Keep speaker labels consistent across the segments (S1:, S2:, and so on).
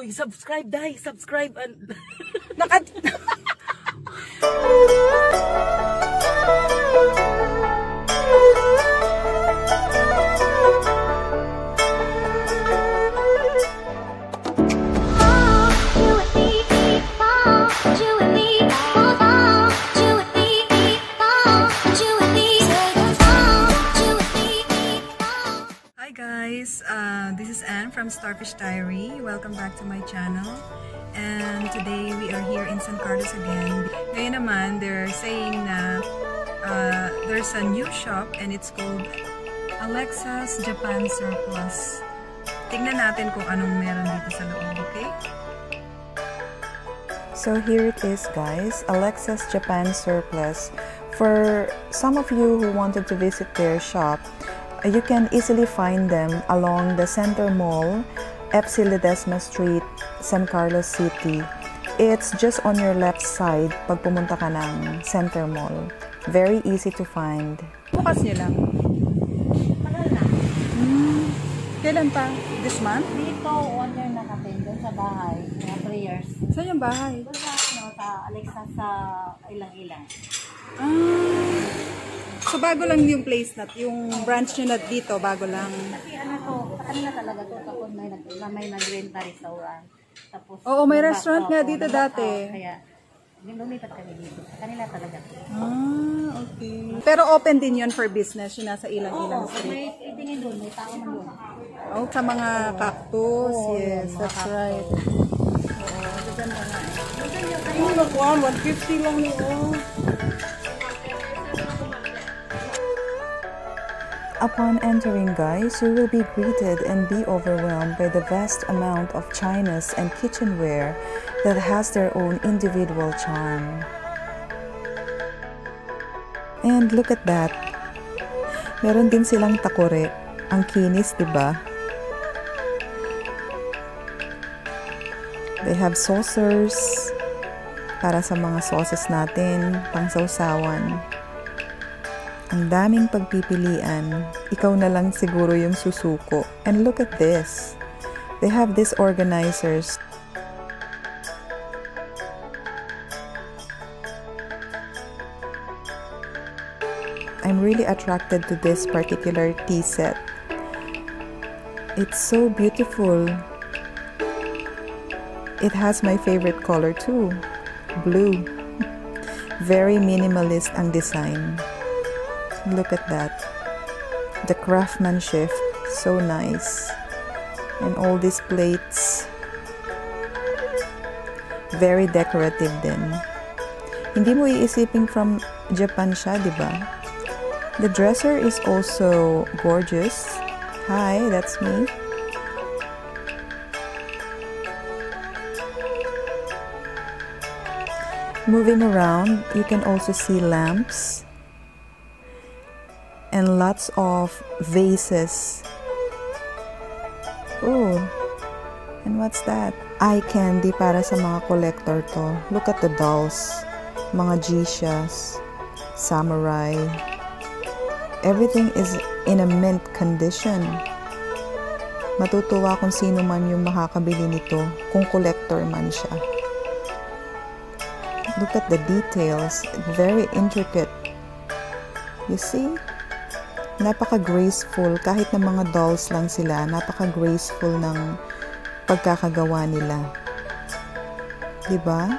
S1: Uy, subscribe dai, subscribe. and
S2: Starfish Diary. Welcome back to my channel. And today we are here in San Carlos again. Ngayon naman, they're saying na uh, there's a new shop and it's called Alexa's Japan Surplus. Tingnan natin kung anong meron dito sa loob, okay?
S3: So here it is guys, Alexa's Japan Surplus. For some of you who wanted to visit their shop, you can easily find them along the Center Mall, FC Ledesma Street, San Carlos City. It's just on your left side pag pumunta ka ng Center Mall. Very easy to find.
S2: Bukas niyo lang.
S4: Tagal na.
S2: Kailan pa? This month?
S4: Dito, order na kami doon sa bahay, mga prayers.
S2: Saan yung bahay?
S4: Doon sa, ano, sa Alexa sa ilang-ilang.
S2: Ah. So bago lang yung place na, yung branch nyo na dito, bago lang.
S4: Kasi ano to, sa kanila talaga to, tapos may, nag, na may nagrenta restaurant. Tapos,
S2: Oo, may restaurant nga
S4: oo,
S2: dito dati.
S4: oo, kaya, lumipat kami dito. Sa kanila talaga.
S2: Ah, okay. Pero open din yun for business, yung nasa ilang-ilang
S4: Oo,
S2: street.
S4: may itingin doon, may tao man doon.
S2: Oh, sa mga cactus,
S4: Oo,
S2: yes,
S4: yun,
S2: that's
S4: cactus.
S2: right.
S4: Oo, gaganda nga eh.
S2: Ano ba 150 lang yun.
S3: Upon entering, guys, you will be greeted and be overwhelmed by the vast amount of chinas and kitchenware that has their own individual charm. And look at that. Meron din silang takore. Ang kinis, di ba? They have saucers para sa mga sauces natin, pang sausawan. Ang daming pagpipilian. Ikaw na lang siguro yung susuko. And look at this. They have these organizers. I'm really attracted to this particular tea set. It's so beautiful. It has my favorite color too, blue. Very minimalist ang design. Look at that. The craftsmanship, so nice. And all these plates, very decorative din. Hindi mo iisipin from Japan siya, ba? The dresser is also gorgeous. Hi, that's me. Moving around, you can also see lamps and lots of vases. Oh, and what's that? Eye candy para sa mga collector to. Look at the dolls. Mga geishas, samurai. Everything is in a mint condition. Matutuwa kung sino man yung makakabili nito kung collector man siya. Look at the details. Very intricate. You see? Napaka-graceful. Kahit na mga dolls lang sila napaka-graceful ng pagkakagawa nila. 'di ba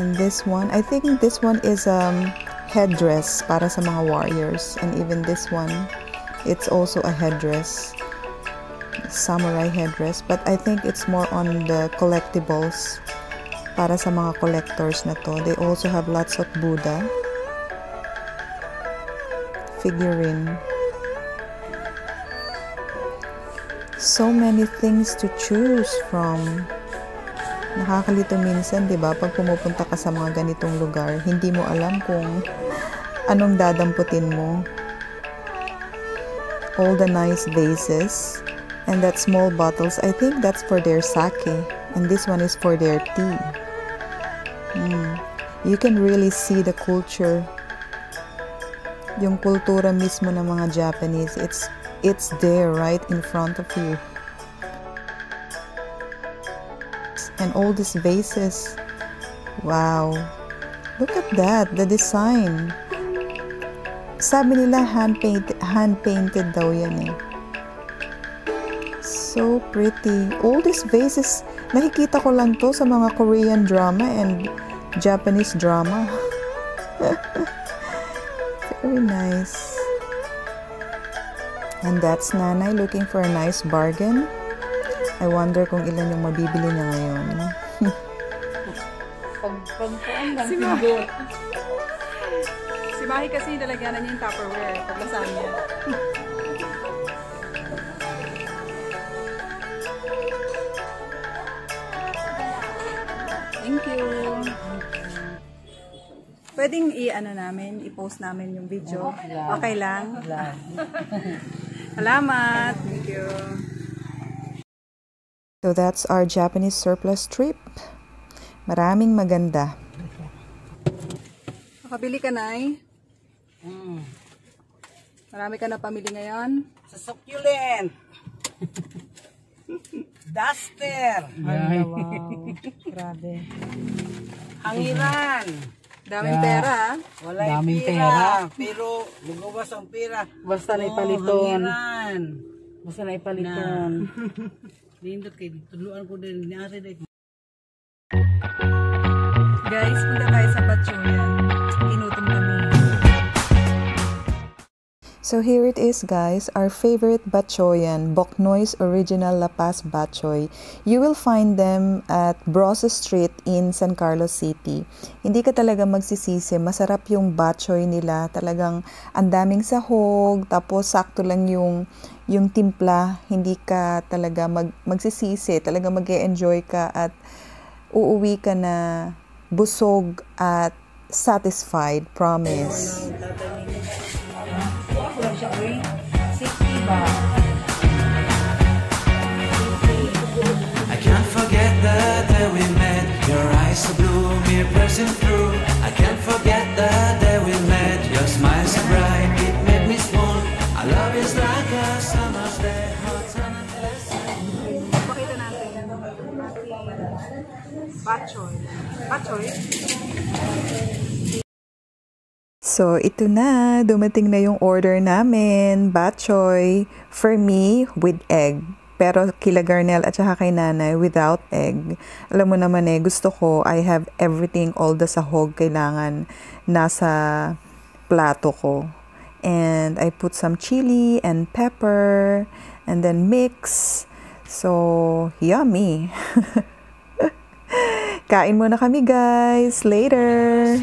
S3: and this one I think this one is um headdress para sa mga warriors. And even this one it's also a headdress. Samurai headdress. But I think it's more on the collectibles. Para sa mga collectors na to. They also have lots of Buddha figurine. So many things to choose from. Nakakalito minsan, di ba? Pag pumupunta ka sa mga ganitong lugar, hindi mo alam kung anong dadamputin mo. All the nice vases and that small bottles, I think that's for their sake. And this one is for their tea. Mm. You can really see the culture yung kultura mismo ng mga Japanese, it's it's there right in front of you. and all these vases. Wow. Look at that, the design. Sabi nila hand paint hand painted daw yan eh. So pretty. All these vases, nakikita ko lang to sa mga Korean drama and Japanese drama. Very nice. And that's Nanay looking for a nice bargain. I wonder kung ilan yung mabibili niya ngayon.
S1: Pag, pag, pag, lang,
S2: Si Mahi. Si Mahi kasi nalagyan na niya yung Tupperware pag lasagna. Thank you. Pwedeng i-ano namin, i-post namin yung video. Okay lang? Salamat. Thank you.
S3: So that's our Japanese surplus trip. Maraming maganda.
S2: Makabili ka na Marami ka na pamili ngayon?
S5: Sa succulent. Duster.
S1: Grabe.
S5: Hangiran.
S2: Daming pera, ah.
S5: Wala
S1: Daming
S5: pera,
S1: pera.
S5: Pero lugawas ang pera.
S1: Basta na
S5: Oo,
S1: ipaliton.
S5: hangiran.
S1: Basta na ipaliton.
S5: Nindot kay tuluan ko din ni Ari dahil
S2: Guys, punta tayo sa Batchoyan.
S3: So here it is guys, our favorite Batchoyan, Boknoy's Original La Paz Batchoy. You will find them at Brosa Street in San Carlos City. Hindi ka talaga magsisisi, masarap yung batchoy nila. Talagang ang daming sahog, tapos sakto lang yung yung timpla, hindi ka talaga mag, magsisisi, talaga mag enjoy ka at uuwi ka na busog at satisfied, promise.
S6: I can't forget the day we met. Your eyes so blue, me pressing through. I can't forget the day we met. Your smile so bright, it made me swoon. Our love is like a summer's day, hot and endless.
S2: Pakita natin yung ating?
S3: So, ito na. Dumating na yung order namin. Batchoy. For me, with egg. Pero kila Garnel at saka kay nanay, without egg. Alam mo naman eh, gusto ko, I have everything, all the sahog kailangan nasa plato ko. And I put some chili and pepper and then mix. So, yummy. Kain muna kami guys. Later.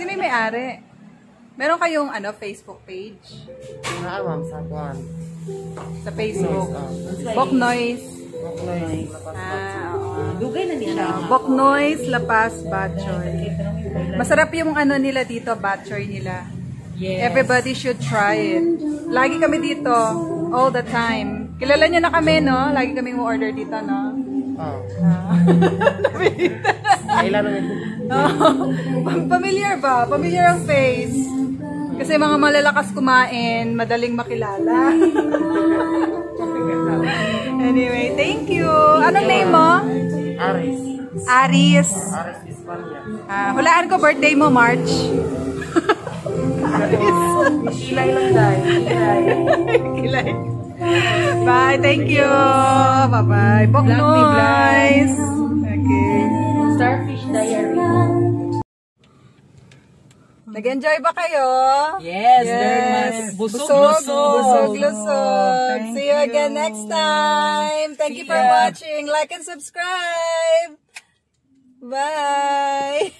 S2: Sino yung may-ari? Meron kayong ano, Facebook page?
S1: Naa, ma'am, sa kuhan.
S2: Sa Facebook?
S1: Noise,
S2: Bok Noise. Ah, oo.
S1: Dugay na niya
S2: Ah, Bok Noise, La Paz, Batchoy. Masarap yung ano nila dito, Batchoy nila.
S1: Yes.
S2: Everybody should try it. Lagi kami dito, all the time. Kilala nyo na kami, no? Lagi kami order dito, no?
S1: Oh. Kailan na
S2: Oh, familiar ba? Familiar ang face. Kasi mga malalakas kumain, madaling makilala. anyway, thank you. Anong name mo?
S1: Aris.
S2: Aris.
S1: Aris Hispania.
S2: Ah, hulaan ko birthday mo, March.
S1: Kilay lang dahil. Kilay.
S2: Kilay. Bye, thank you. Bye-bye. Bok noise. Nag-enjoy ba kayo?
S5: Yes, very much.
S2: Busog,
S5: Busog,
S2: busog,
S5: lusog.
S2: lusog.
S5: Thank
S2: See you again next time. Thank you for
S5: ya.
S2: watching. Like and subscribe. Bye.